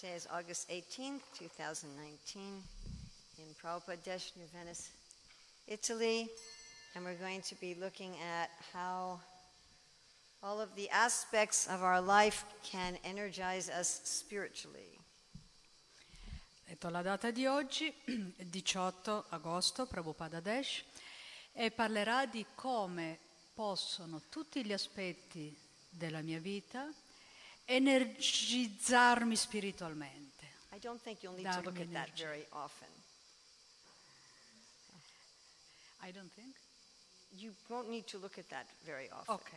Today is August 18th, 2019, in Prabhupada Desh, New Venice, Italy, and we're going to be looking at how all of the aspects of our life can energize us spiritually. Detto la data di oggi, 18 agosto, Prabhupada Desh, e parlerà di come possono tutti gli aspetti della mia vita energizzarmi spiritualmente. I don't think you'll need to look Darmi at that energia. very often. I don't think. You won't need to look at that very often. Ok.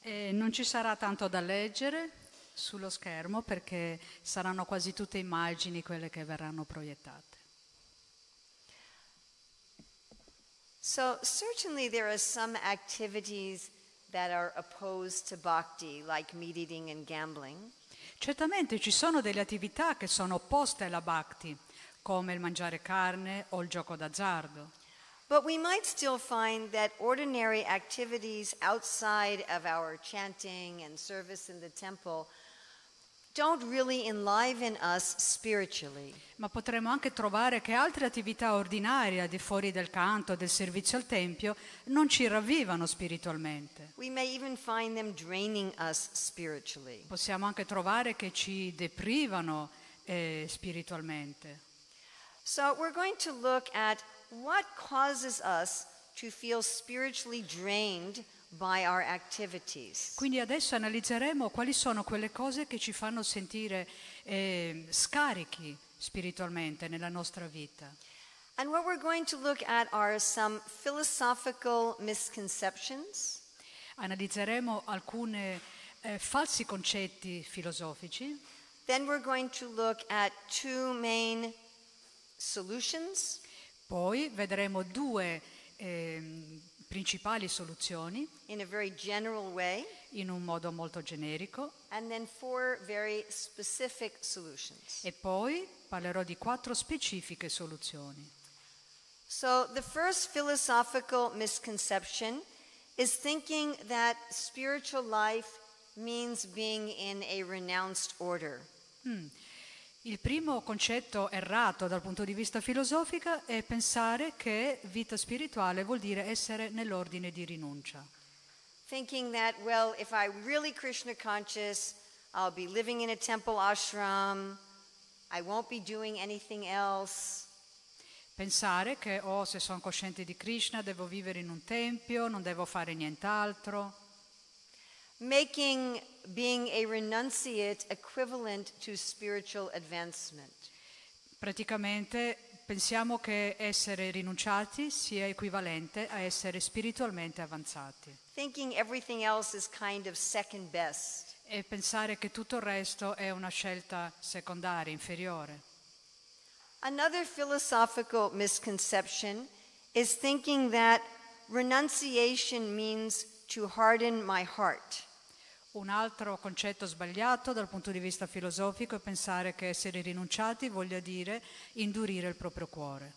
E non ci sarà tanto da leggere sullo schermo perché saranno quasi tutte immagini quelle che verranno proiettate. So, certainly there are some activities that are opposed to bhakti, like meat eating and gambling. Certamente ci sono delle attività che sono opposte alla bhakti, come il mangiare carne o il gioco d'azzardo. But we might still find that ordinary activities outside of our chanting and service in the temple don't really enliven us spiritually. Ma potremmo anche trovare che altre attività ordinarie al di fuori del canto, del servizio al Tempio, non ci ravvivano spiritualmente. We may even find them draining us spiritually. Possiamo anche trovare che ci deprivano eh, spiritualmente. So we're going to look at what causes us to feel spiritually drained by our activities. Quindi adesso analizzeremo quali sono quelle cose che ci fanno sentire eh, scarichi spiritualmente nella nostra vita. And what we're going to look at are some philosophical misconceptions Analizzeremo alcuni falsi concetti filosofici, Then we're going to look at two main solutions, poi vedremo due ehm, principali soluzioni in a very general way, in un modo molto generico and then four very specific solutions. e poi parlerò di quattro specifiche soluzioni. So, the first philosophical misconception is thinking that spiritual life means being in a renounced order. Il primo concetto errato dal punto di vista filosofico è pensare che vita spirituale vuol dire essere nell'ordine di rinuncia. Thinking that, well, if I'm really Krishna conscious, I'll be living in a temple ashram, I won't be doing anything else. Pensare che oh, se sono cosciente di Krishna devo vivere in un tempio, non devo fare nient'altro. Making being a renunciate equivalent to spiritual advancement. Praticamente pensiamo che essere rinunciati sia equivalente a essere spiritualmente avanzati Thinking everything else is kind of second best. e pensare che tutto il resto è una scelta secondaria, inferiore. Another philosophical misconception is thinking that renunciation means to harden my heart. Un altro concetto sbagliato dal punto di vista filosofico è pensare che essere rinunciati voglia dire indurire il proprio cuore,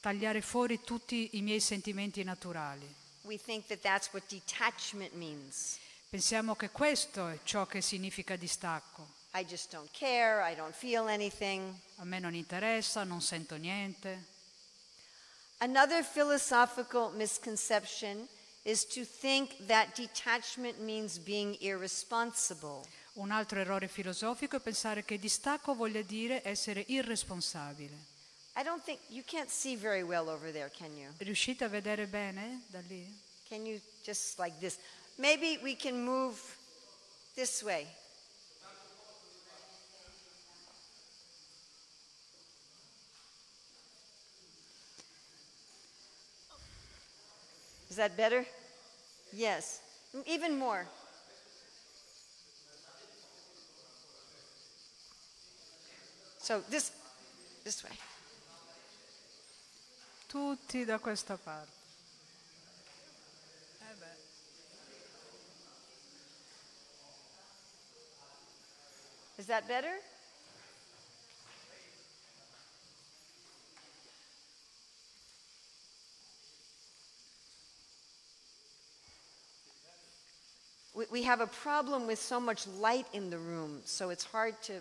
tagliare fuori tutti i miei sentimenti naturali. That. Pensiamo che questo è ciò che significa distacco. I just don't care, I don't feel anything. A me non interessa, non sento niente. Another philosophical misconception is to think that detachment means being irresponsible. Un altro errore filosofico è pensare che distacco voglia dire essere irresponsabile. I don't think you can't see very well over there, can you? Riuscite a vedere bene da lì? Can you just like this? Maybe we can move this way. Is that better? Yes. Even more. So this this way. Tutti da questa parte. Eh beh. Is that better? We, we have a problem with so much light in the room, so it's hard to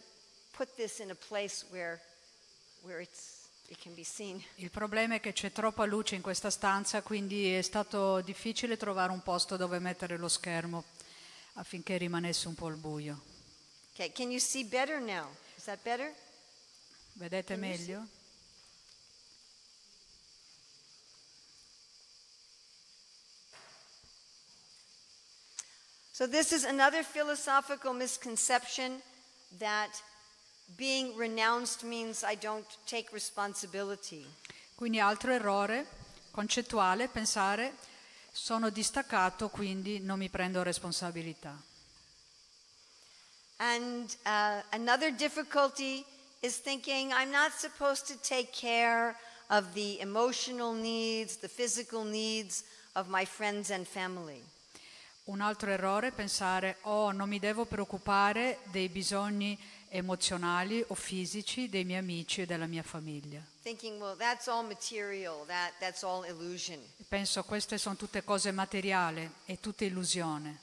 put this in a place where, where it's, it can be seen. Il problema è che c'è troppa luce in questa stanza, quindi è stato difficile trovare un posto dove mettere lo schermo affinché rimanesse un po' il buio. Okay, can you So, this is another philosophical misconception that being renounced means I don't take responsibility. Quindi altro errore concettuale, pensare sono distaccato, quindi non mi prendo responsabilità. And uh, another difficulty is thinking I'm not supposed to take care of the emotional needs, the physical needs of my friends and family. Un altro errore è pensare, oh, non mi devo preoccupare dei bisogni emozionali o fisici dei miei amici e della mia famiglia. Thinking, well, that's all material, that, that's all illusion. Penso queste sono tutte cose materiali, è tutta illusione.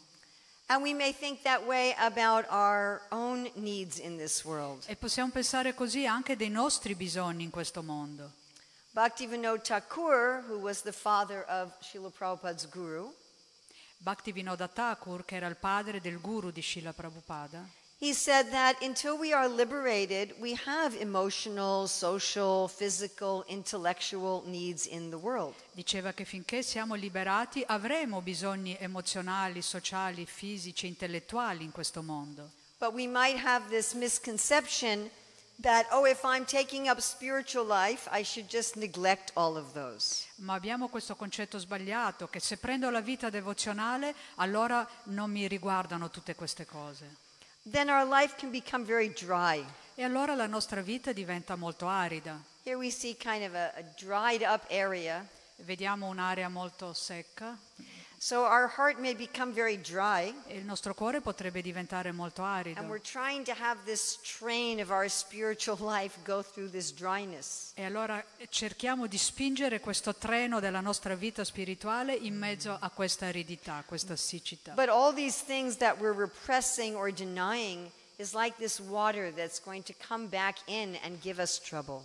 E possiamo pensare così anche dei nostri bisogni in questo mondo. Bhaktivinoda Thakur, who was the father of Srila Prabhupada's guru, Bhaktivinoda Thakur, che era il padre del guru di Srila Prabhupada, he said that until we are liberated, we have emotional, social, physical, intellectual needs in the world. diceva che finché siamo liberati avremo bisogni emozionali, sociali, fisici, intellettuali in questo mondo. But we might have this misconception that, oh, if I'm taking up spiritual life, I should just neglect all of those. Ma abbiamo questo concetto sbagliato che se prendo la vita devozionale allora non mi riguardano tutte queste cose. Then our life can become very dry. E allora la nostra vita diventa molto arida. Here we see kind of a, a dried up area. Vediamo un'area molto secca So our heart may become very dry, e il nostro cuore potrebbe diventare molto arido. and we're trying to have this train of our spiritual life go through this dryness. E allora cerchiamo di spingere questo treno della nostra vita spirituale in mezzo a questa aridità, questa siccità. But all these things that we're repressing or denying is like this water that's going to come back in and give us trouble.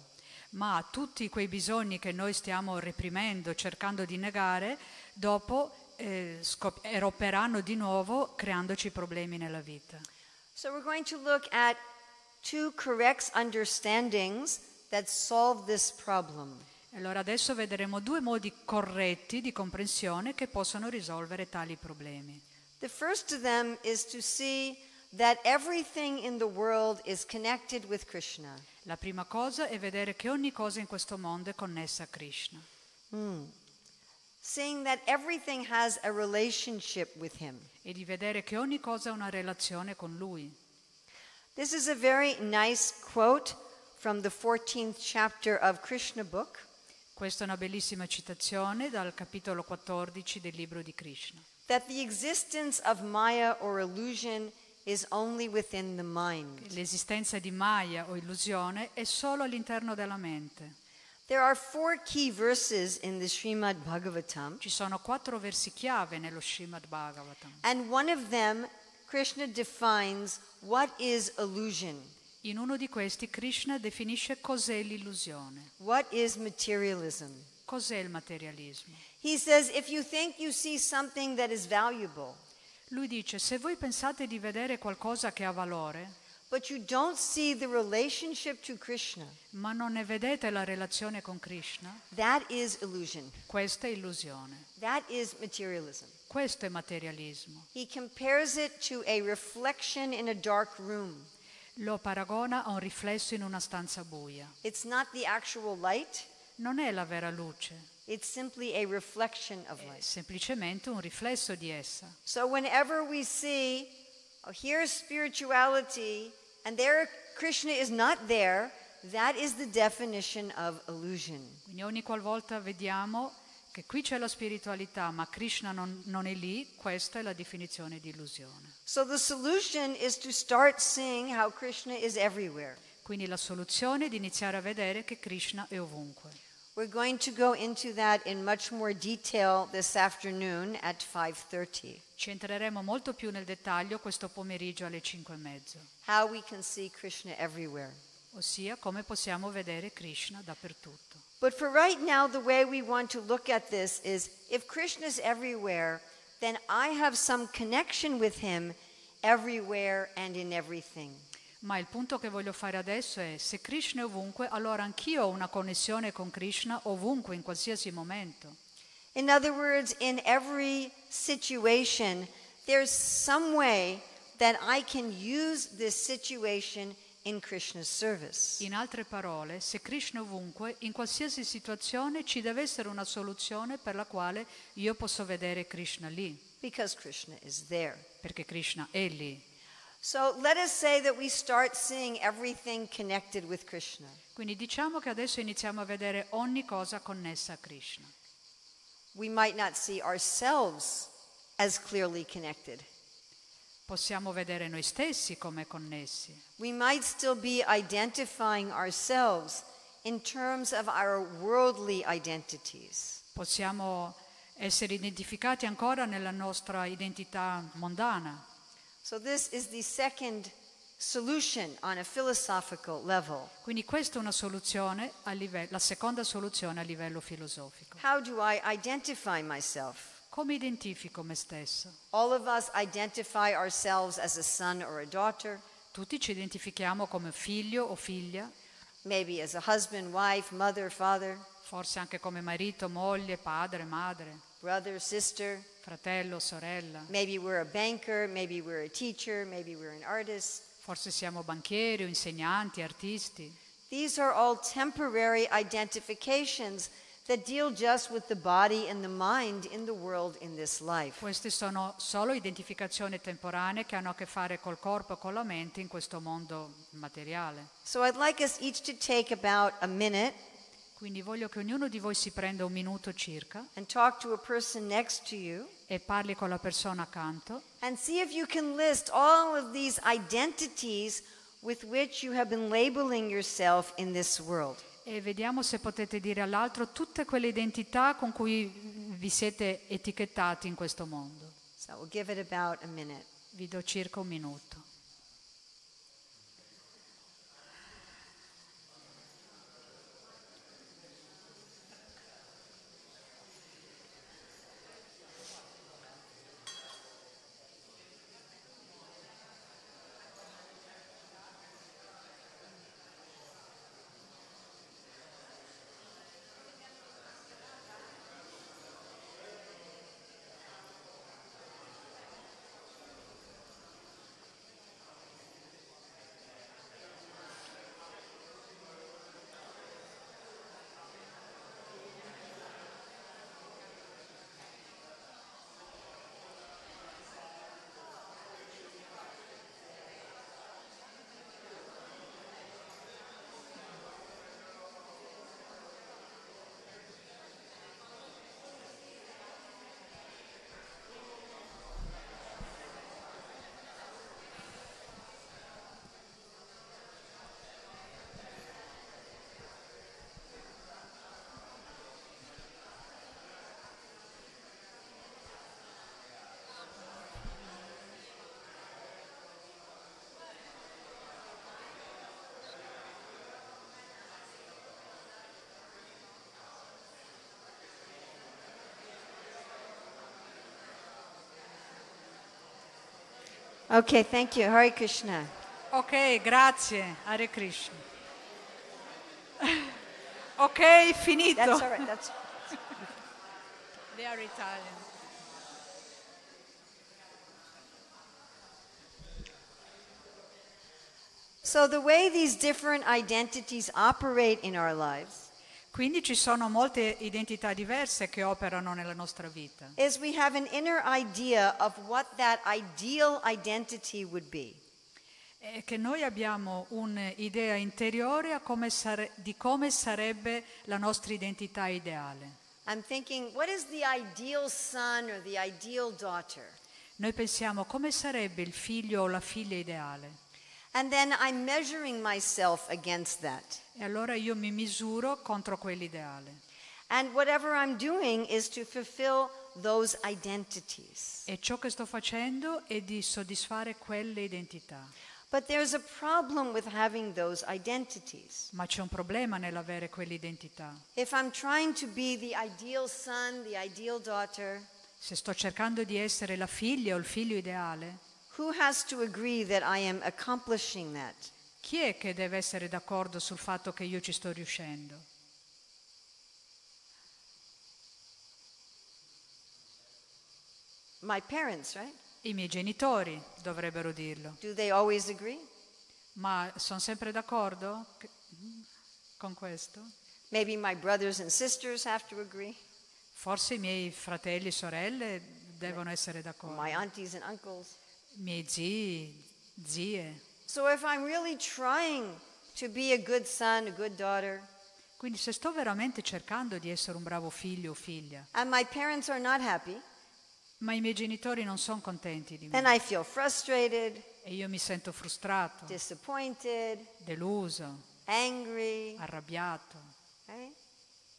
Ma tutti quei bisogni che noi stiamo reprimendo, cercando di negare, dopo eh, eroperanno di nuovo creandoci problemi nella vita. So we're going to look at two correct understandings that solve this problem. Allora adesso vedremo due modi corretti di comprensione che possono risolvere tali problemi. The first of them is to see that everything in the world is connected with Krishna. La prima cosa è vedere che ogni cosa in questo mondo è connessa a Krishna. Seeing that everything has a relationship with him. e di vedere che ogni cosa ha una relazione con Lui. This is a very nice quote from the 14th chapter of Krishna book. Questa è una bellissima citazione dal capitolo 14 del libro di Krishna. that the existence of Maya or illusion is only within the mind. L'esistenza di Maya o illusione è solo all'interno della mente. There are four key verses in the Srimad Bhagavatam, Ci sono quattro versi chiave nello Srimad Bhagavatam. and one of them, Krishna defines what is illusion, In uno di questi Krishna definisce cos'è l'illusione, what is materialism. cos'è il materialismo. He says, if you think you see something that is valuable, Lui dice, se voi pensate di vedere qualcosa che ha valore, but you don't see the relationship to Krishna, ma non ne vedete la relazione con Krishna, that is illusion. questa è illusione, That is materialism. questo è materialismo. He compares it to a reflection in a dark room. Lo paragona a un riflesso in una stanza buia. It's not the actual light, Non è la vera luce, it's simply a reflection of è light. semplicemente un riflesso di essa. So whenever we see, oh, here's spirituality, and there Krishna is not there, that is the definition of illusion. Quindi ogni qualvolta vediamo che qui c'è la spiritualità, ma Krishna non, non è lì, questa è la definizione di illusione. So the solution is to start seeing how Krishna is everywhere. Quindi la soluzione è di iniziare a vedere che Krishna è ovunque. We're going to go into that in much more detail this afternoon at 5:30. Ci entreremo molto più nel dettaglio questo pomeriggio alle 5 e mezzo, How we can see Krishna everywhere. ossia come possiamo vedere Krishna dappertutto. But for right now, the way we want to look at this is if Krishna is everywhere, then I have some connection with him everywhere and in everything. Ma il punto che voglio fare adesso è se Krishna è ovunque, allora anch'io ho una connessione con Krishna ovunque, in qualsiasi momento. In other words, in every situation, there's some way that I can use this situation in Krishna's service. In altre parole, se Krishna è ovunque, in qualsiasi situazione ci deve essere una soluzione per la quale io posso vedere Krishna lì, Because Krishna is there. perché Krishna è lì. So let us say that we start seeing everything connected with Krishna. Quindi diciamo che adesso iniziamo a vedere ogni cosa connessa a Krishna. We might not see ourselves as clearly connected. Possiamo vedere noi stessi come connessi. We might still be identifying ourselves in terms of our worldly identities. Possiamo essere identificati ancora nella nostra identità mondana. So, this is the second solution on a philosophical level. Quindi questa è una soluzione, a livello, la seconda soluzione a livello filosofico. How do I identify myself? Come identifico me stesso? All of us identify ourselves as a son or a daughter, Tutti ci identifichiamo come figlio o figlia, maybe as a husband, wife, mother, father, forse anche come marito, moglie, padre, madre, brother, sister. fratello, sorella. Maybe we're a banker, maybe we're a teacher, maybe we're an artist. Forse siamo banchieri o insegnanti, artisti. These are all temporary identifications that deal just with the body and the mind in the world in this life. Queste sono solo identificazioni temporanee che hanno a che fare col corpo e con la mente in questo mondo materiale. So I'd like us each to take about a minute Quindi voglio che ognuno di voi si prenda un minuto circa you e parli con la persona accanto and see if you can list all of these identities with which you have been labeling yourself in this world. e vediamo se potete dire all'altro tutte quelle identità con cui vi siete etichettati in questo mondo. So we'll. Vi do circa un minuto. Okay, thank you. Hare Krishna. Ok, grazie. Hare Krishna. ok, finito. That's all right. That's They are Italian. So the way these different identities operate in our lives Quindi ci sono molte identità diverse che operano nella nostra vita. is we have an inner idea of what that ideal identity would be. È che noi abbiamo un'idea interiore come sare- di come sarebbe la nostra identità ideale. I'm thinking, what is the ideal son or the ideal daughter? Noi pensiamo come sarebbe il figlio o la figlia ideale. And then I'm measuring myself against that. E allora io mi misuro contro quell'ideale. And whatever I'm doing is to fulfill those identities. E ciò che sto facendo è di soddisfare quelle identità. But there's a problem with having those identities. Ma c'è un problema nell'avere quell'identità. If I'm trying to be the ideal son, the ideal daughter, Se sto cercando di essere la figlia o il figlio ideale, who has to agree that I am accomplishing that? chi è che deve essere d'accordo sul fatto che io ci sto riuscendo? My parents, right? I miei genitori dovrebbero dirlo. Do they always agree? Ma sono sempre d'accordo con questo? Maybe my brothers and sisters have to agree, Forse i miei fratelli e sorelle devono essere d'accordo. my aunties and uncles. Miei zii, zie. So if I'm really trying to be a good son, a good daughter, Quindi se sto veramente cercando di essere un bravo figlio o figlia, and my parents are not happy, Ma i miei genitori non sono contenti di me I feel frustrated, e io mi sento frustrato, disappointed, deluso, angry, arrabbiato right?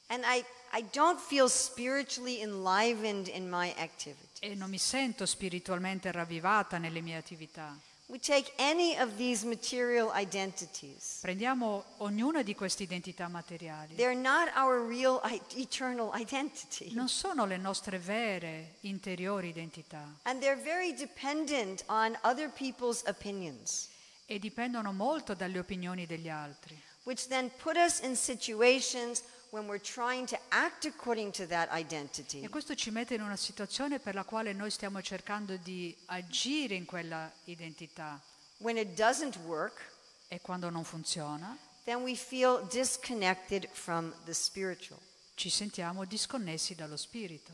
And I, I don't feel spiritually enlivened in my activity. E non mi sento spiritualmente ravvivata nelle mie attività. We take any of these material identities. Prendiamo ognuna di queste identità materiali. They're not our real eternal identity. Non sono le nostre vere interiori identità And they're very dependent on other people's opinions, e dipendono molto dalle opinioni degli altri, which then put us in situations when we're trying to act according to that identity. E questo ci mette in una situazione per la quale noi stiamo cercando di agire in quella identità When it doesn't work, e quando non funziona then we feel disconnected from the spiritual. ci sentiamo disconnessi dallo spirito.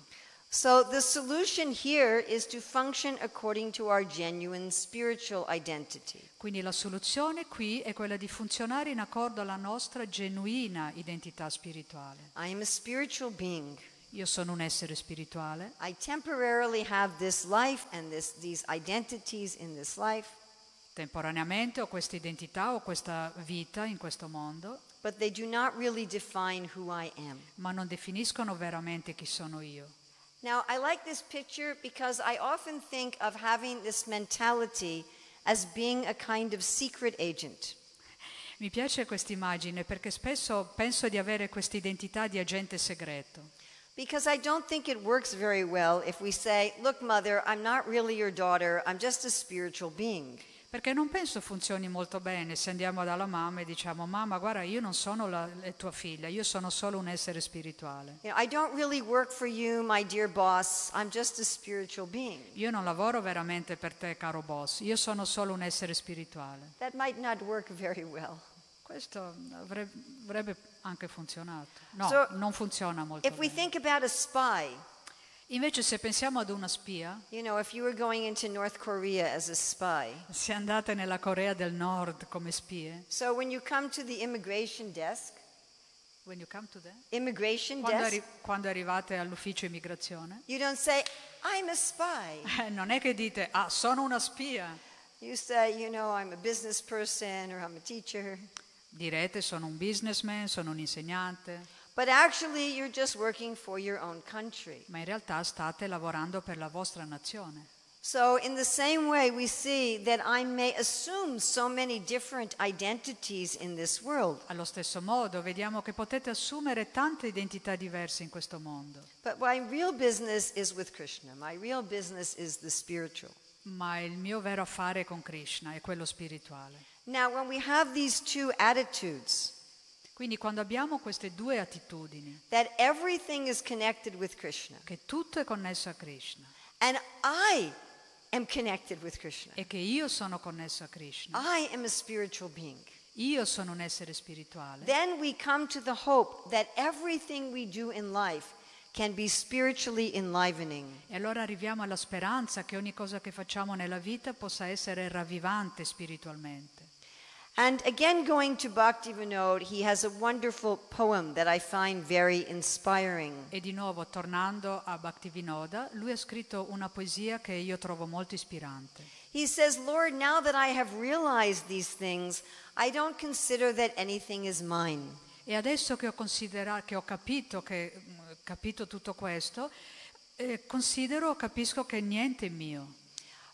So the solution here is to function according to our genuine spiritual identity. Quindi la soluzione qui è quella di funzionare in accordo alla nostra genuina identità spirituale. I am a spiritual being. Io sono un essere spirituale, I temporarily have this life and this, these identities in this life, temporaneamente ho questa identità, ho questa vita in questo mondo, but they do not really define who I am. ma non definiscono veramente chi sono io. Now, I like this picture because I often think of having this mentality as being a kind of secret agent. Mi piace questa immagine perché spesso penso di avere questa identità di agente segreto. Because I don't think it works very well if we say, Look, mother, I'm not really your daughter, I'm just a spiritual being. Perché non penso funzioni molto bene se andiamo dalla mamma e diciamo mamma guarda io non sono la, tua figlia, io sono solo un essere spirituale. You know, really you, boss. Io non lavoro veramente per te caro boss, io sono solo un essere spirituale. Well. Questo avrebbe, avrebbe anche funzionato. No, So, non funziona molto If we bene. think about a spy, Invece se pensiamo ad una spia, you know, spy, se andate nella Corea del Nord come spie, so when you come to the immigration desk, when you come to the- immigration quando, arri- quando arrivate all'ufficio immigrazione, you don't say, I'm a spy. eh, non è che dite ah sono una spia, You say, you know, I'm a business person or I'm a teacher. direte sono un businessman, sono un insegnante, But actually, you're just working for your own country. ma in realtà state lavorando per la vostra nazione. So, in the same way, we see that I may assume so many different identities in this world. Allo stesso modo vediamo che potete assumere tante identità diverse in questo mondo, But my real business is with Krishna. My real business is the spiritual. ma il mio vero affare con Krishna è quello spirituale. Now, when we have these two attitudes, Quindi quando abbiamo queste due attitudini, that everything is connected with Krishna, che tutto è connesso a Krishna and I am connected with Krishna, e che io sono connesso a Krishna, I am a spiritual being. io sono un essere spirituale, Then we come to the hope that everything we do in life can be spiritually enlivening. e allora arriviamo alla speranza che ogni cosa che facciamo nella vita possa essere ravvivante spiritualmente. And again, going to Bhakti Vinod, he has a wonderful poem that I find very inspiring. E di nuovo, tornando a Bhaktivinoda, lui ha scritto una poesia che io trovo molto ispirante. He says, Lord, now that I have realized these things, I don't consider that anything is mine. E adesso che ho, che ho capito, che, mm, capito tutto questo, eh, considero, capisco che niente è mio.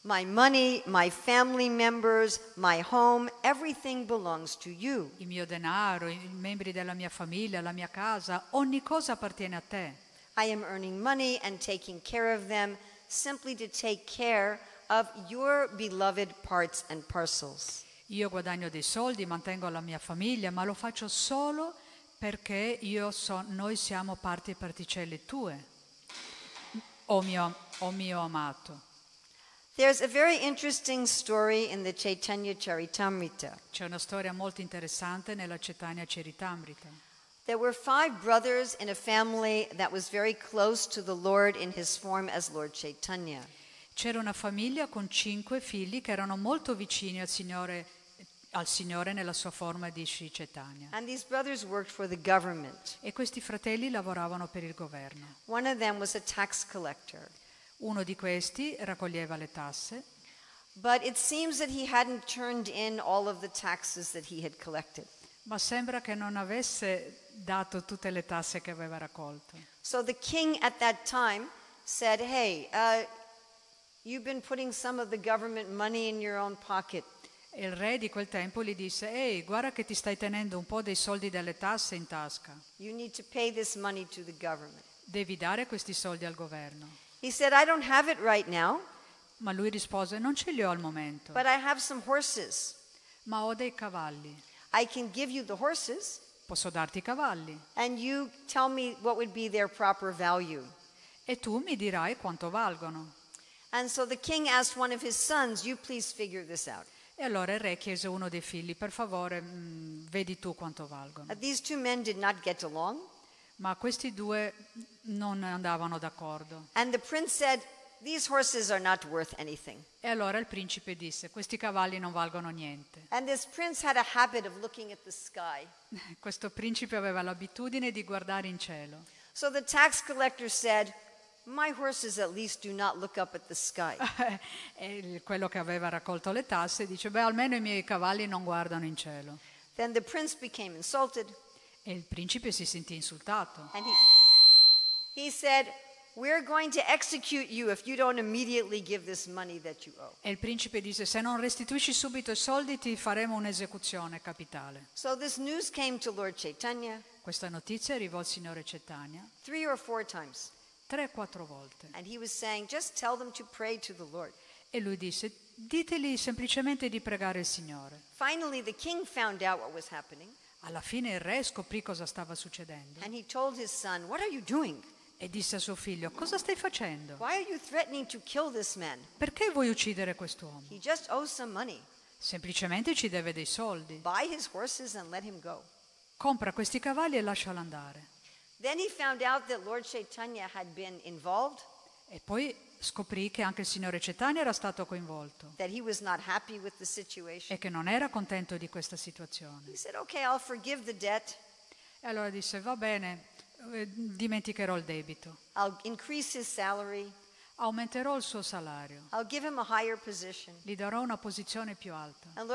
My money, my family members, my home, everything belongs to you. Il mio denaro, i membri della mia famiglia, la mia casa, ogni cosa appartiene a te. I am earning money and taking care of them simply to take care of your beloved parts and parcels. Io guadagno dei soldi, mantengo la mia famiglia, ma lo faccio solo perché so- noi siamo parti e particelle tue, o mio, o mio amato. There's a very interesting story in the Chaitanya Charitamrita. C'è una storia molto interessante nella Cetania Ceritamrita. There were five brothers in a family that was very close to the Lord in his form as Lord Chaitanya. C'era una famiglia con cinque figli che erano molto vicini al Signore, al Signore nella sua forma di Sri Chaitanya. And these brothers worked for the government. E questi fratelli lavoravano per il governo. One of them was a tax collector. Uno di questi raccoglieva le tasse, but it seems that he hadn't turned in all of the taxes that he had collected. ma sembra che non avesse dato tutte le tasse che aveva raccolto. So the king at that time said, Hey, uh, you've been putting some of the government money in your own pocket. E il re di quel tempo gli disse, ehi, guarda che ti stai tenendo un po' dei soldi delle tasse in tasca, You need to pay this money to the government. devi dare questi soldi al governo. He said, I don't have it right now, Ma lui rispose, non ce li ho al momento, but I have some horses. ma ho dei cavalli, I can give you the horses, posso darti i cavalli and you tell me what would be their proper value. e tu mi dirai quanto valgono. And so the king asked one of his sons, You please figure this out. E allora il re chiese a uno dei figli, per favore, mm, vedi tu quanto valgono. Uh, these two men did not get along, Ma questi due non andavano d'accordo. and the prince said, These horses are not worth anything. E allora il principe disse, questi cavalli non valgono niente. And this prince had a habit of looking at the sky. Questo principe aveva l'abitudine di guardare in cielo. So the tax collector said, My horses at least do not look up at the sky. e quello che aveva raccolto le tasse dice, beh, almeno i miei cavalli non guardano in cielo. then the prince became insulted E il principe si sentì insultato. and he, he said, We're going to execute you if you don't immediately give this money that you owe. E il principe disse, se non restituisci subito i soldi ti faremo un'esecuzione capitale. So this news came to Lord Chaitanya Questa notizia arrivò al signore Cetania three or four times. tre o quattro volte. And he was saying, Just tell them to pray to the Lord. E lui disse, diteli semplicemente di pregare il Signore. Finally, the king found out what was happening Alla fine il re scoprì cosa stava succedendo and he told his son, What are you doing? e disse a suo figlio, cosa stai facendo? Why are you threatening to kill this man? Perché vuoi uccidere quest'uomo? He just owes some money. Semplicemente ci deve dei soldi. Buy his horses and let him go. Compra questi cavalli e lascialo andare. Then he found out that Lord Chaitanya had been involved, E poi scoprì che anche il signore Cetania era stato coinvolto e che non era contento di questa situazione. Said, Okay, I'll forgive the debt. E allora disse, va bene, eh, dimenticherò il debito, I'll increase his salary. aumenterò il suo salario, I'll give him a higher position. gli darò una posizione più alta. Said.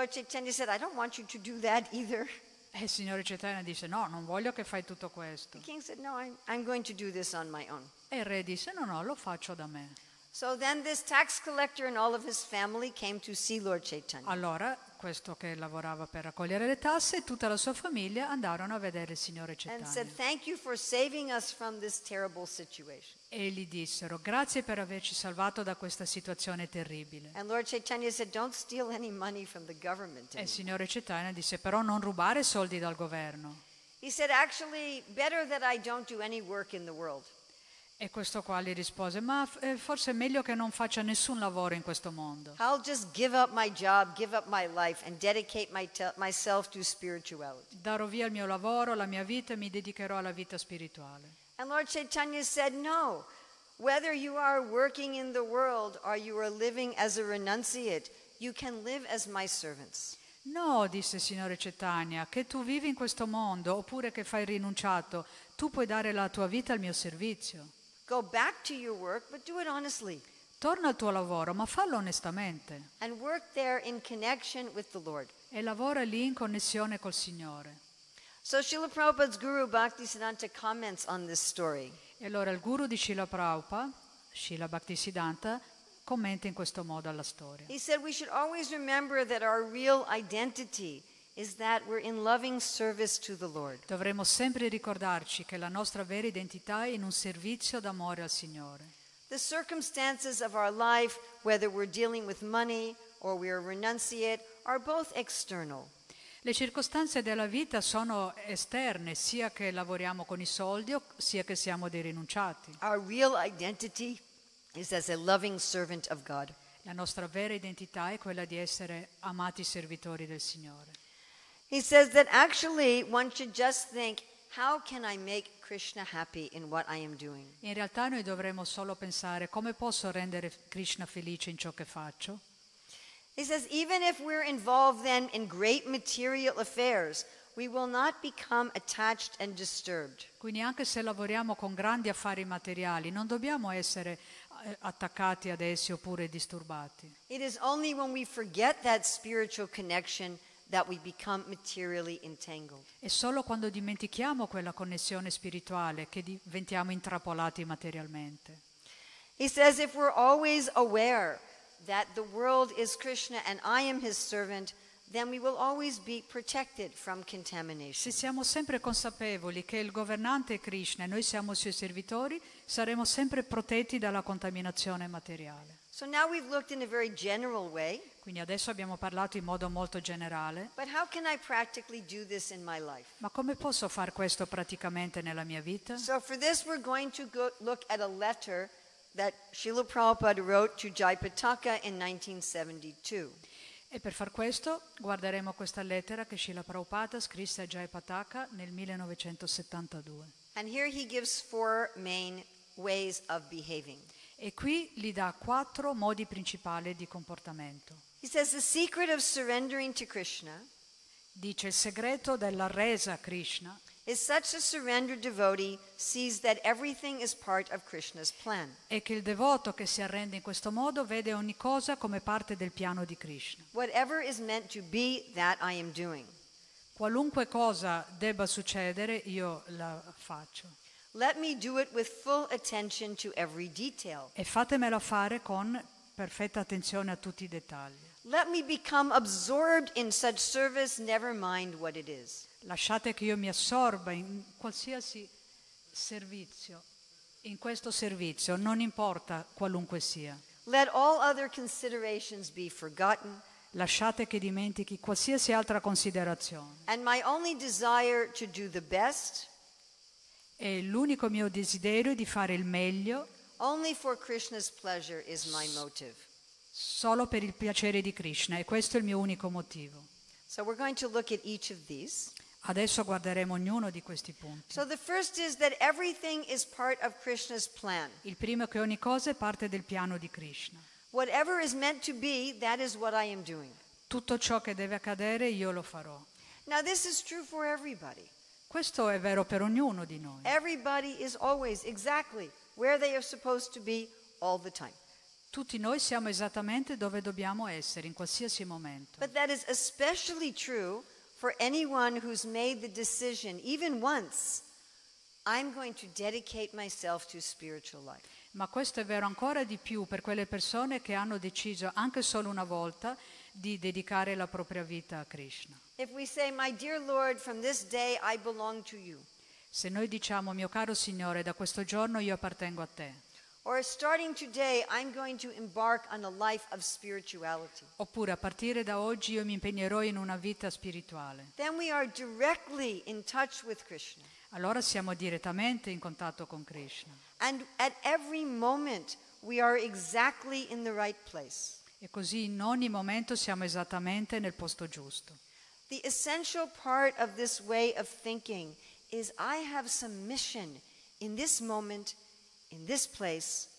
E il signore Cetania disse, no, non voglio che fai tutto questo. Said, No, I'm, I'm. E il re disse, no, no, lo faccio da me. So then this tax collector and all of his family came to see Lord Chaitanya. Allora, questo che lavorava per raccogliere le tasse e tutta la sua famiglia andarono a vedere il signore and said, Cetania. Thank you for saving us from this terrible situation. E gli dissero, grazie per averci salvato da questa situazione terribile. And Lord Chaitanya said, Don't steal any money from the government. E il anymore." signore Cetania disse, però non rubare soldi dal governo. He said, Actually, better that I don't do any work in the world. E questo qua gli rispose, ma eh, forse è meglio che non faccia nessun lavoro in questo mondo. Job. Darò via il mio lavoro, la mia vita e mi dedicherò alla vita spirituale. And Lord Chaitanya said, No. Whether you are working in the world or you are living as a renunciate, you can live as my servants. No, disse il signore Cetania, che tu vivi in questo mondo oppure che fai rinunciato, tu puoi dare la tua vita al mio servizio. Go back to your work, but do it honestly. Torna al tuo lavoro, ma fallo onestamente And work there in connection with the Lord. e lavora lì in connessione col Signore. So Srila Prabhupada's Guru Bhaktisiddhanta comments on this story. E allora il guru di Srila Prabhupada, Srila Bhaktisiddhanta, commenta in questo modo alla storia. He said we should always remember that our real identity is that we're in loving service to the Lord. Dovremmo sempre ricordarci che la nostra vera identità è in un servizio d'amore al Signore. The circumstances of our life, whether we're dealing with money or we're renunciate, are both external. Le circostanze della vita sono esterne, sia che lavoriamo con i soldi o sia che siamo dei rinunciati. Our real identity is as a loving servant of God. La nostra vera identità è quella di essere amati servitori del Signore. He says that actually one should just think, how can I make Krishna happy in what I am doing? In realtà noi dovremmo solo pensare come posso rendere Krishna felice in ciò che faccio. He says, even if we're involved then in great material affairs, we will not become attached and disturbed. Quindi anche se lavoriamo con grandi affari materiali non dobbiamo essere eh, attaccati ad essi oppure disturbati. It is only when we forget that spiritual connection È solo quando dimentichiamo quella connessione spirituale che diventiamo intrappolati materialmente. He says if we're always aware that the world is Krishna and I am his servant, then we will always be protected from Se contamination. siamo sempre consapevoli che il governante è Krishna e noi siamo i suoi servitori, saremo sempre protetti dalla contaminazione materiale. So now we've looked in a very general way, Quindi adesso abbiamo parlato in modo molto generale, but how can I practically do this in my life? ma come posso fare questo praticamente nella mia vita? So for this, we're going to go look at a letter that Srila Prabhupada wrote to Jaipataka in 1972. E per far questo guarderemo questa lettera che Srila Prabhupada scrisse a Jayapataka nel 1972. And here he gives four main ways of behaving. E qui gli dà quattro modi principali di comportamento. He says the secret of surrendering to Krishna Dice il segreto della resa a Krishna is such a surrendered devotee sees that everything is part of Krishna's plan. è che il devoto che si arrende in questo modo vede ogni cosa come parte del piano di Krishna. Whatever is meant to be, that I am doing. Qualunque cosa debba succedere, io la faccio. Let me do it with full attention to every detail. E fatemela fare con perfetta attenzione a tutti i dettagli. Let me become absorbed in such service, never mind what it is. Lasciate che io mi assorba in qualsiasi servizio, in questo servizio, non importa qualunque sia. Let all other considerations be forgotten, Lasciate che dimentichi qualsiasi altra considerazione. and my only desire to do the best, E l'unico mio desiderio è di fare il meglio solo per il piacere di Krishna e questo è il mio unico motivo. So. Adesso guarderemo ognuno di questi punti. So. Il primo è che ogni cosa è parte del piano di Krishna. Whatever is meant to be, that is what I am doing. Tutto ciò che deve accadere io lo farò. Now, this is true for everybody. Questo è vero per ognuno di noi. Everybody is always exactly where they are supposed to be all the time. Tutti noi siamo esattamente dove dobbiamo essere in qualsiasi momento. But that is especially true for anyone who's made the decision, even once, I'm going to dedicate myself to spiritual life. Ma questo è vero ancora di più per quelle persone che hanno deciso anche solo una volta di dedicare la propria vita a Krishna. If we say, My dear Lord, from this day I belong to you, Se noi diciamo, mio caro Signore, da questo giorno io appartengo a te, today oppure a partire da oggi io mi impegnerò in una vita spirituale, then we are directly in touch with Krishna. allora siamo direttamente in contatto con Krishna. And at every moment, we are exactly in the right place. E così in ogni momento siamo esattamente nel posto giusto. The essential part of this way of thinking is I have some mission in this moment, in this place,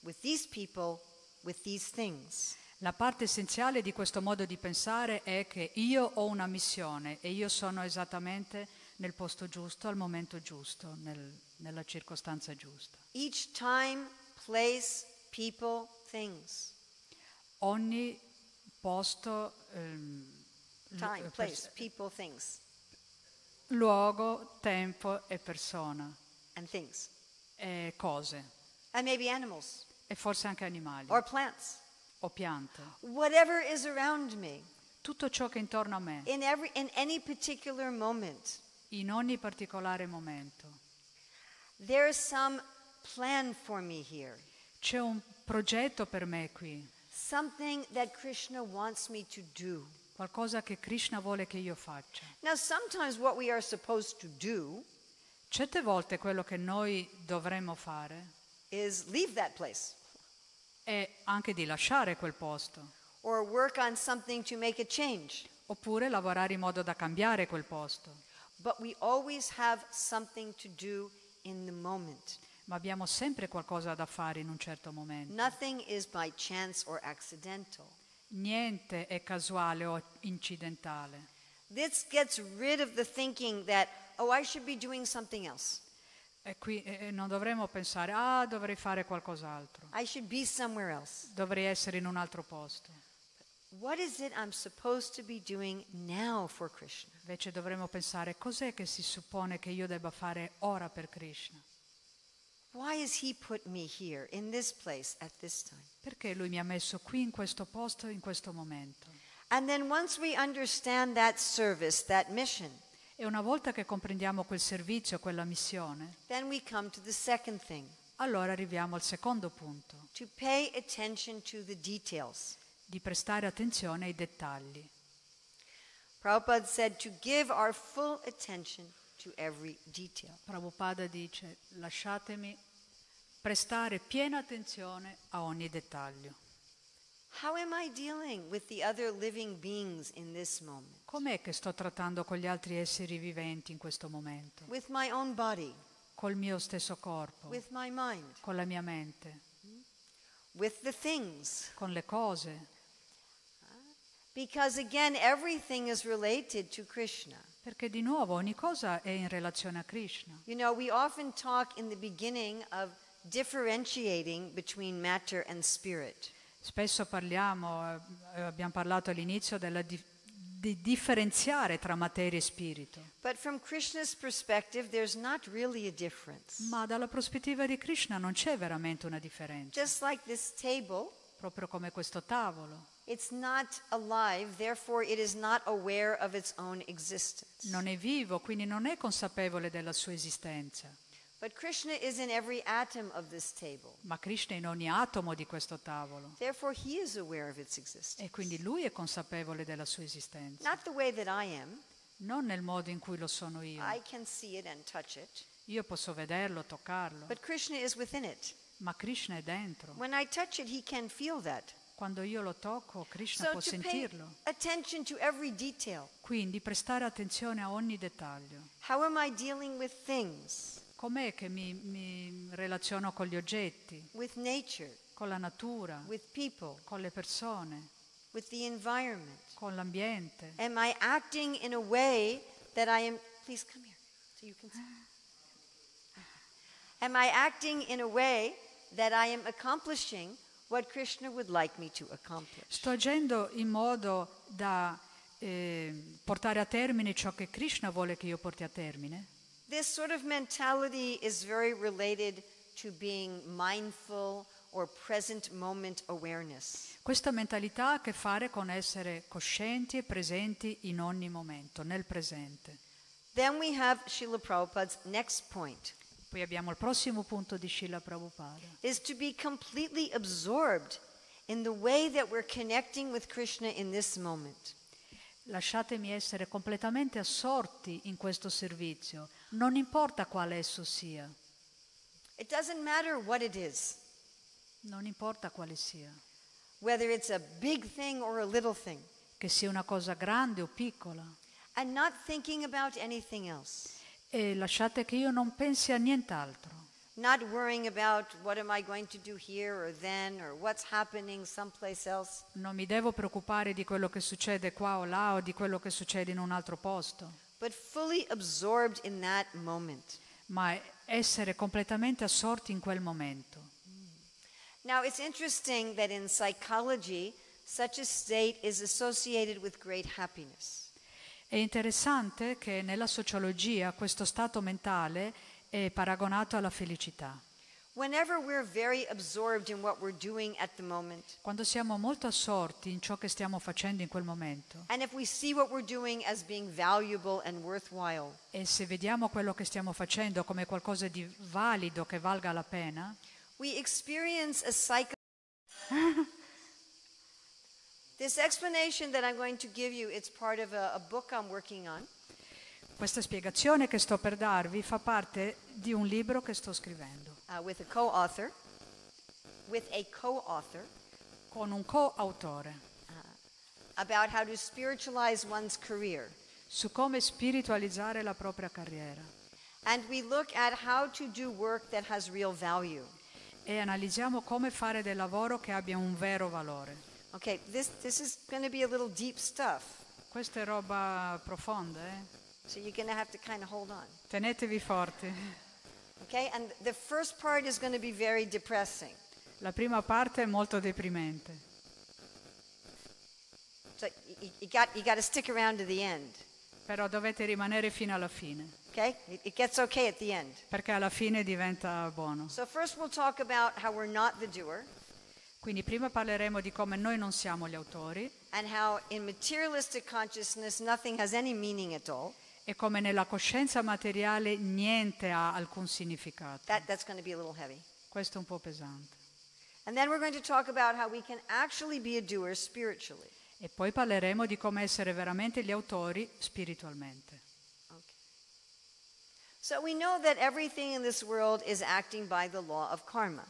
with these people, with these things. La parte essenziale di questo modo di pensare è che io ho una missione e io sono esattamente nel posto giusto, al momento giusto, nel- nella circostanza giusta. Each time, place, people, things. Ogni posto, ehm, Time, eh, place, people, things, luogo, tempo e persona, and things. e cose, And maybe animals e forse anche animali or plants. o piante. Whatever is around me, Tutto ciò che è intorno a me, in, every, in any particular moment, in ogni particolare momento. there's some plan for me here. C'è un progetto per me qui, something that Krishna wants me to do. qualcosa che Krishna vuole che io faccia. Now, sometimes what we are supposed to do Certe volte quello che noi dovremmo fare is leave that place è anche di lasciare quel posto, or work on something to make a change. oppure lavorare in modo da cambiare quel posto. But we always have something to do in the moment. Ma abbiamo sempre qualcosa da fare in un certo momento. Nothing is by chance or accidental. Niente è casuale o incidentale. This gets rid of the thinking that, oh, I should be doing something else. E qui eh, non dovremmo pensare, ah, dovrei fare qualcos'altro, I should be somewhere else. dovrei essere in un altro posto. What is it I'm supposed to be doing now for Krishna? Invece dovremmo pensare, cos'è che si suppone che io debba fare ora per Krishna? Why has He put me here in this place at this time? Perché lui mi ha messo qui in questo posto in questo momento? And then once we understand that service, that mission, E una volta che comprendiamo quel servizio, quella missione, then we come to the second thing allora arriviamo al secondo punto, to pay attention to the details. di prestare attenzione ai dettagli. Prabhupada said to give our full attention to every detail. Prabhupada dice, lasciatemi prestare piena attenzione a ogni dettaglio. How am I dealing with the other living beings in this moment? Com'è che sto trattando con gli altri esseri viventi in questo momento? With my own body, Col mio stesso corpo, with my mind, con la mia mente, with the things. con le cose. Because again, everything is related to Krishna. Perché di nuovo ogni cosa è in relazione a Krishna. You know, we often talk in the beginning of differentiating between matter and spirit. Spesso parliamo, eh, abbiamo parlato all'inizio della di, di differenziare tra materia e spirito, really ma dalla prospettiva di Krishna non c'è veramente una differenza. Just like this table, Proprio come questo tavolo. It's not alive, therefore, it is not aware of its own existence. Non è vivo, quindi non è consapevole della sua esistenza. But Krishna is in every atom of this table. Ma Krishna è in ogni atomo di questo tavolo Therefore, he is aware of its existence. e quindi lui è consapevole della sua esistenza. Not the way that I am. Non nel modo in cui lo sono io. I can see it and touch it. Io posso vederlo, toccarlo, But Krishna is within it. ma Krishna è dentro. When I touch it, he can feel that. Quando io lo tocco, Krishna So può sentirlo. Quindi prestare attenzione a ogni dettaglio. How am I dealing with things, Com'è che mi, mi relaziono con gli oggetti, with nature, con la natura, with people, con le persone, with the environment? con l'ambiente? Am I acting in a way that I am? Please come here so you can see. Am I acting in a way that I am accomplishing what Krishna would like me to accomplish? Sto agendo in modo da eh, portare a termine ciò che Krishna vuole che io porti a termine? This sort of mentality is very related to being mindful or present moment awareness. Questa mentalità ha a che fare con essere coscienti e presenti in ogni momento, nel presente. Then we have Srila Prabhupada's next point Poi abbiamo il prossimo punto di Srila Prabhupada, is to be completely absorbed in the way that we're connecting with Krishna in this moment. Lasciatemi essere completamente assorti in questo servizio, non importa quale esso sia, It doesn't matter what it is, non importa quale sia, whether it's a big thing or a little thing, che sia una cosa grande o piccola. and not thinking about anything else. E lasciate che io non pensi a nient'altro, Not worrying about what am I going to do here or then or what's happening someplace else. non mi devo preoccupare di quello che succede qua o là o di quello che succede in un altro posto, but fully absorbed in that moment. ma essere completamente assorti in quel momento. Now, it's interesting that in psychology, such a state is associated with great happiness. È interessante che nella sociologia questo stato mentale è paragonato alla felicità. Moment, Quando siamo molto assorti in ciò che stiamo facendo in quel momento e se vediamo quello che stiamo facendo come qualcosa di valido che valga la pena, we experience a cycle. this explanation that I'm going to give you, it's part of a, a book I'm working on. questa spiegazione che sto per darvi fa parte di un libro che sto scrivendo uh, with a co-author, with a co-author con un coautore about how to spiritualize one's career. su come spiritualizzare la propria carriera And we look at how to do work that has real value. e analizziamo come fare del lavoro che abbia un vero valore. Okay, this, this is going to be a little deep stuff, Questa è roba profonda, eh? so you're going to have to kind of hold on. Tenetevi forti. Okay? And the first part is going to be very depressing. La prima parte è molto deprimente, So you, you got you got to stick around to the end. però dovete rimanere fino alla fine, Okay? It, it gets okay at the end. perché alla fine diventa buono. So first we'll talk about how we're not the doer Quindi prima parleremo di come noi non siamo gli autori and how in materialistic consciousness nothing has any meaning at all. e come nella coscienza materiale niente ha alcun significato. That that's going to be a little heavy. Questo è un po' pesante. And then we're going to talk about how we can actually be a doer spiritually. E poi parleremo di come essere veramente gli autori spiritualmente. Okay. So we know that everything in this world is acting by the law of karma.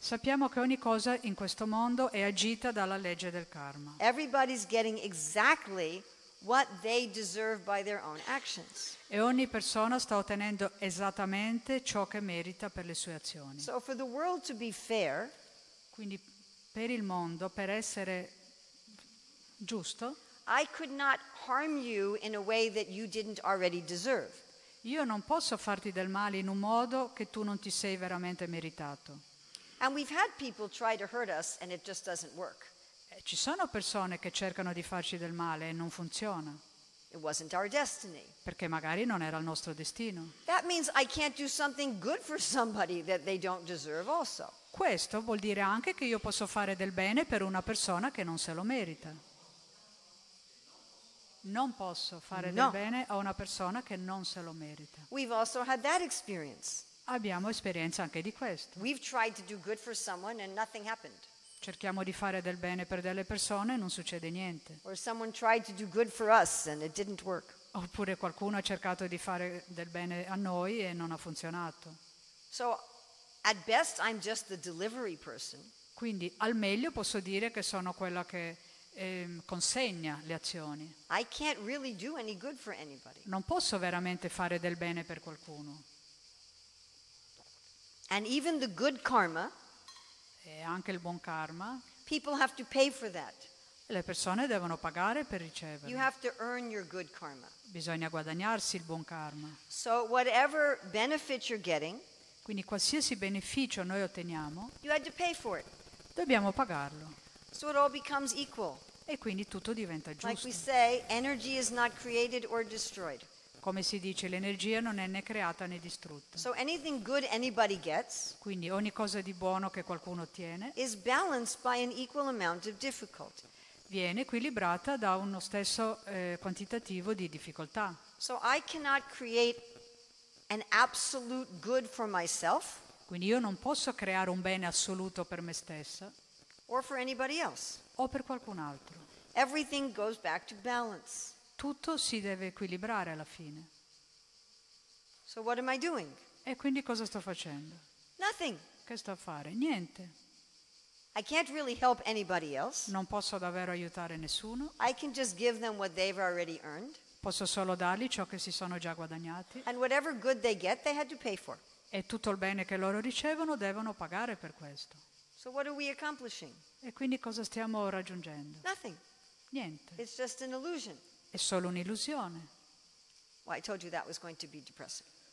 Sappiamo che ogni cosa in questo mondo è agita dalla legge del karma. Everybody's getting exactly what they deserve by their own actions. E ogni persona sta ottenendo esattamente ciò che merita per le sue azioni. So for the world to be fair, Quindi per il mondo, per essere giusto, I could not harm you in a way that you didn't already deserve. io non posso farti del male in un modo che tu non ti sei veramente meritato. And we've had people try to hurt us and it just doesn't work. Eh, Ci sono persone che cercano di farci del male e non funziona, It wasn't our destiny. perché magari non era il nostro destino. That means I can't do something good for somebody that they don't deserve also. Questo vuol dire anche che io posso fare del bene per una persona che non se lo merita. Non posso fare No. del bene a una persona che non se lo merita. We've also had that experience. Abbiamo esperienza anche di questo. We've tried to do good for someone and nothing happened. Cerchiamo di fare del bene per delle persone e non succede niente. Or someone tried to do good for us and it didn't work. Oppure qualcuno ha cercato di fare del bene a noi e non ha funzionato. So at best, I'm just the delivery person. Quindi al meglio posso dire che sono quella che ehm, consegna le azioni. I can't really do any good for anybody. Non posso veramente fare del bene per qualcuno. And even the good karma, E anche il buon karma, people have to pay for that. le persone devono pagare per You ricevere. have to earn your good karma. Bisogna guadagnarsi il buon karma. So whatever benefit you're getting, Quindi qualsiasi beneficio noi otteniamo, you had to pay for it. dobbiamo pagarlo. So it all becomes equal. E quindi tutto diventa Like we giusto. say, energy is not created or destroyed. Come si dice, l'energia non è né creata né distrutta. So anything good anybody gets Quindi ogni cosa di buono che qualcuno ottiene is balanced by an equal amount of difficulty. viene equilibrata da uno stesso eh, quantitativo di difficoltà. So I cannot create an absolute good for myself Quindi io non posso creare un bene assoluto per me stessa or for anybody else. o per qualcun altro. Everything goes back to balance. Tutto si deve equilibrare alla fine. So what am I doing? E quindi cosa sto facendo? Nothing. Che sto a fare? Niente. I can't really help anybody else. Non posso davvero aiutare nessuno, I can just give them what they've already earned. posso solo dargli ciò che si sono già guadagnati And whatever good they get, they had to pay for. e tutto il bene che loro ricevono devono pagare per questo. So what are we accomplishing? E quindi cosa stiamo raggiungendo? Nothing. Niente, It's just an illusion. È solo un'illusione. Well.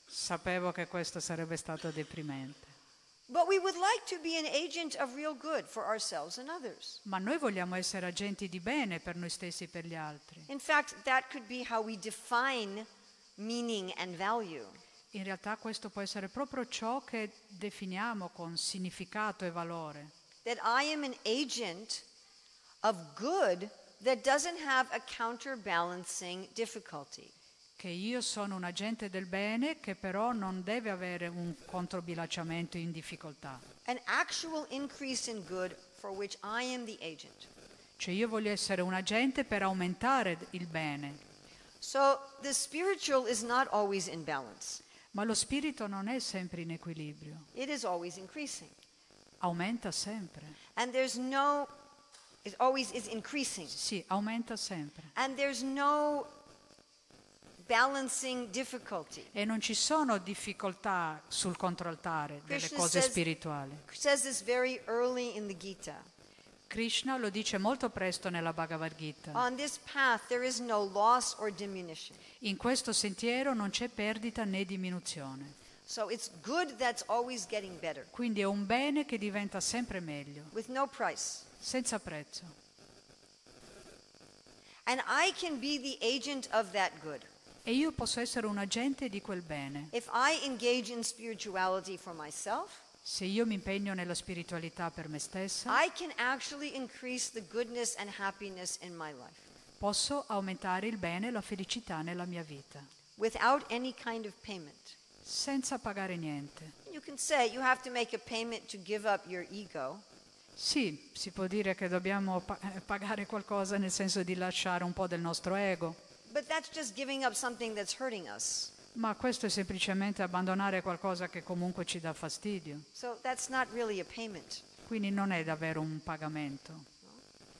Sapevo che questo sarebbe stato deprimente. Like. Ma noi vogliamo essere agenti di bene per noi stessi e per gli altri. In fact, that could be how we define meaning and value. In realtà questo può essere proprio ciò che definiamo con significato e valore. That I am an agent of good that doesn't have a counterbalancing difficulty. Che io sono un agente del bene che però non deve avere un controbilanciamento in difficoltà. An actual increase in good for which I am the agent. Cioè io voglio essere un agente per aumentare il bene, So the spiritual is not always in balance, ma lo spirito non è sempre in equilibrio, it is always increasing. aumenta sempre. And there's no, it always is increasing. Sì, aumenta sempre. And there's no balancing difficulty. E non ci sono difficoltà sul controaltare delle Krishna cose says- spirituali. It says this very early in the Gita. Krishna lo dice molto presto nella Bhagavad Gita. On this path, there is no loss or diminution. In questo sentiero non c'è perdita né diminuzione. So it's good that's always getting better, Quindi è un bene che diventa sempre meglio, with no price. Senza prezzo. And I can be the agent of that good. E io posso essere un agente di quel bene. If I engage in spirituality for myself, Se io mi impegno nella spiritualità per me stessa, I can actually increase the goodness and happiness in my life posso aumentare il bene e la felicità nella mia vita, without any kind of payment. senza pagare niente. You can say you have to make a payment to give up your ego, Sì, si può dire che dobbiamo pa- eh, pagare qualcosa nel senso di lasciare un po' del nostro ego, but that's just giving up something that's hurting us. ma questo è semplicemente abbandonare qualcosa che comunque ci dà fastidio. So that's not really a payment. Quindi non è davvero un pagamento,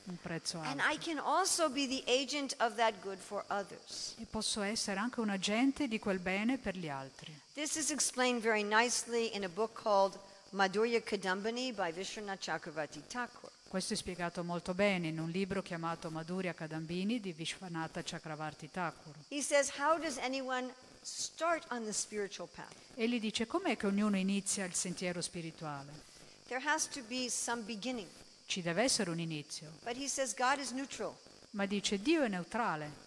un prezzo And alto. I can also be the agent of that good for others. E posso essere anche un agente di quel bene per gli altri. This is explained very nicely in a book called Madhurya Kadambani by Vishwanath Chakravarti Thakur. Questo è spiegato molto bene in un libro chiamato Madhurya Kadambini di Vishwanatha Chakravarti Thakur. He says, How does anyone start on the spiritual path? Egli dice com'è che ognuno inizia il sentiero spirituale? There has to be some beginning. Ci deve essere un inizio, But he says God is neutral ma dice Dio è neutrale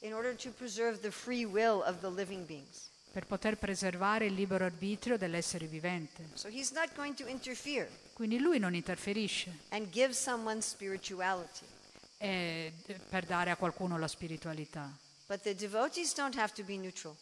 in order to preserve the free will of the living beings. Per poter preservare il libero arbitrio dell'essere vivente. So he's not going to interfere Quindi lui non interferisce and give someone spirituality. eh, per dare a qualcuno la spiritualità, But the devotees don't have to be neutral.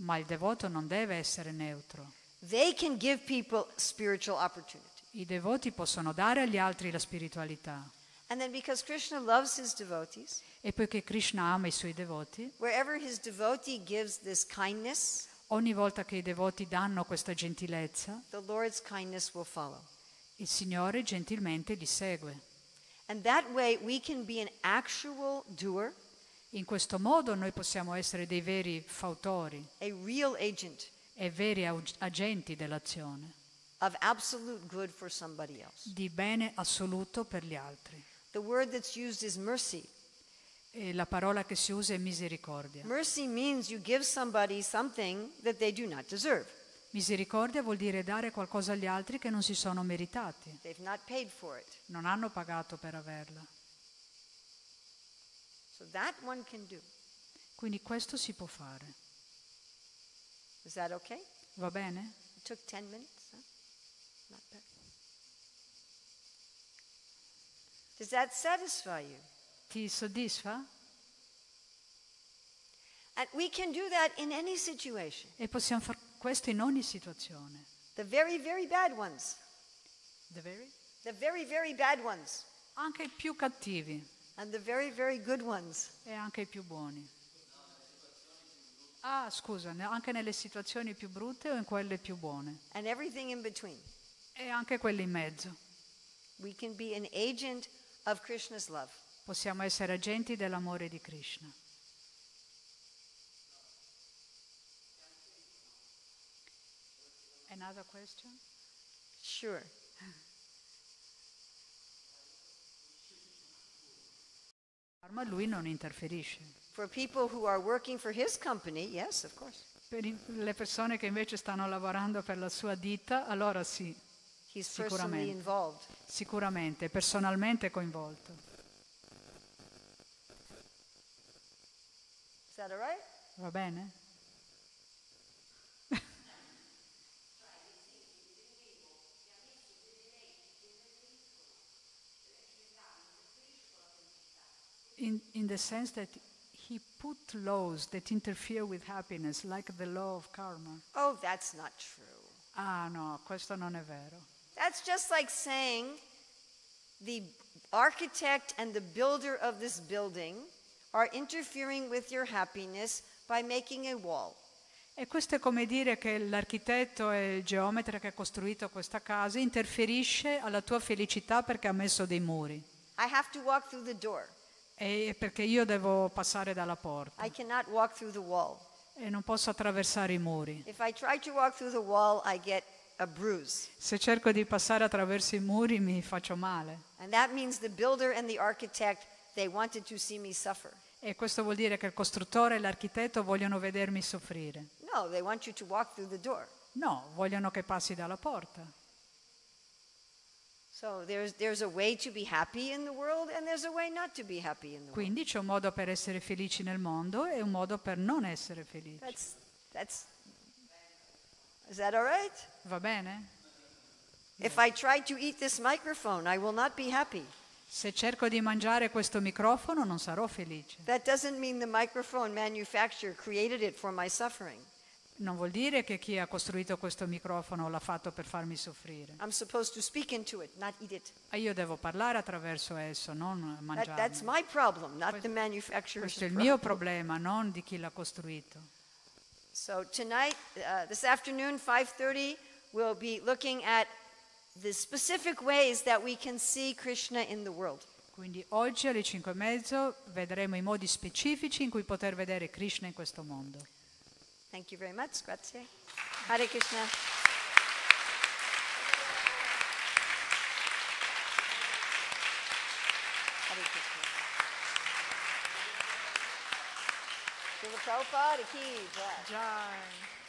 ma il devoto non deve essere neutro. They can give people spiritual opportunity. I devoti possono dare agli altri la spiritualità And then because Krishna loves his devotees, e poiché Krishna ama i suoi devoti, wherever his devotee gives this kindness, ogni volta che i devoti danno questa gentilezza, il Signore gentilmente li segue. Doer, In questo modo noi possiamo essere dei veri fautori agent e veri agenti dell'azione, di bene assoluto per gli altri. The word that's used is mercy. E la parola che si usa è misericordia. Mercy means you give somebody something that they do not deserve. Misericordia vuol dire dare qualcosa agli altri che non si sono meritati, They've not paid for it. non hanno pagato per averla. So that one can do. Quindi questo si può fare. Is that okay? Va bene? It took 10 minutes. Huh? Not bad. Does that satisfy you? Ti soddisfa? And we can do that in any situation. E possiamo fare questo in ogni situazione. The very, very bad ones. The very- The very, very bad ones. Anche i più cattivi And the very, very good ones. e anche i più buoni. Ah, scusa, anche nelle situazioni più brutte o in quelle più buone. And everything in between. E anche quelle in mezzo. We can be an agent of Krishna's love. Possiamo essere agenti dell'amore di Krishna. Another question? Sure. Ma lui non interferisce. For people who are working for his company, yes, of course. Per le persone che invece stanno lavorando per la sua ditta, allora sì, He's Sicuramente. involved. sicuramente, personalmente coinvolto. That all right? Va bene? In, in the sense that he put laws that interfere with happiness, like the law of karma. Oh, that's not true. Ah no, questo non è vero. That's just like saying the architect and the builder of this building are interfering with your happiness by making a wall. E questo è come dire che l'architetto e il geometra che ha costruito questa casa interferisce alla tua felicità perché ha messo dei muri. I have to walk through the door. E perché io devo passare dalla porta I cannot walk through the wall. e non posso attraversare i muri. If I try to walk through the wall, I get a bruise. Se cerco di passare attraverso i muri mi faccio male. And that means the builder and the architect, they wanted to see me suffer. E questo vuol dire che il costruttore e l'architetto vogliono vedermi soffrire. No, they want you to walk through the door. No, vogliono che passi dalla porta. So there's, there's a way to be happy in the world and there's a way not to be happy in the world. Quindi c'è un modo per essere felici nel mondo e un modo per non essere felici. That's, that's, is that all right? Va bene? If I try to eat this microphone, I will not be happy. Se cerco di mangiare questo microfono non sarò felice. That doesn't mean the microphone manufacturer created it for my suffering. Non vuol dire che chi ha costruito questo microfono l'ha fatto per farmi soffrire. I'm supposed to speak into it, not eat it. E io devo parlare attraverso esso, non That, that's mangiarlo. my problem, not the manufacturer's Questo è il mio problem. problema, non di chi l'ha costruito. So tonight, uh, this afternoon, 5:30, we'll be looking at the specific ways that we can see Krishna in the world. Quindi oggi alle 5 e mezzo vedremo i modi specifici in cui poter vedere Krishna in questo mondo. Thank you very much. Grazie. Hare Krishna. Hare Krishna. Srila Prabhupada ki jai.